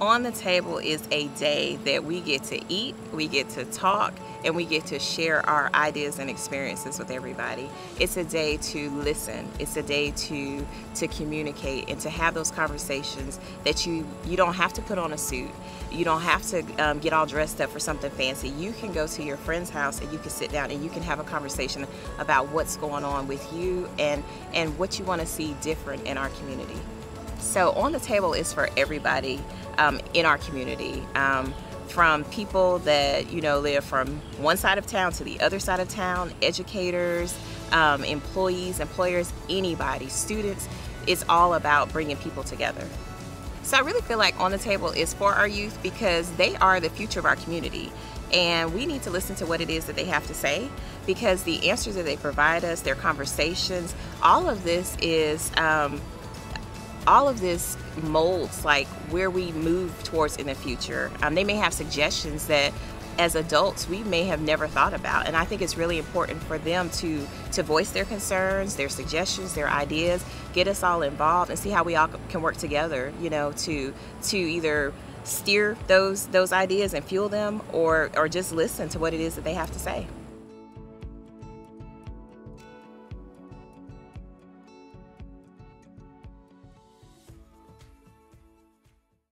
On the Table is a day that we get to eat, we get to talk, and we get to share our ideas and experiences with everybody. It's a day to listen. It's a day to to communicate and to have those conversations that you you don't have to put on a suit. You don't have to um, get all dressed up for something fancy. You can go to your friend's house and you can sit down and you can have a conversation about what's going on with you and and what you want to see different in our community. So on the table is for everybody um, in our community. Um, from people that you know live from one side of town to the other side of town, educators, um, employees, employers, anybody, students. It's all about bringing people together. So I really feel like On the Table is for our youth because they are the future of our community and we need to listen to what it is that they have to say because the answers that they provide us, their conversations, all of this is um, all of this molds like where we move towards in the future. Um, they may have suggestions that as adults we may have never thought about and I think it's really important for them to to voice their concerns, their suggestions, their ideas, get us all involved and see how we all can work together, you know, to to either steer those those ideas and fuel them or or just listen to what it is that they have to say.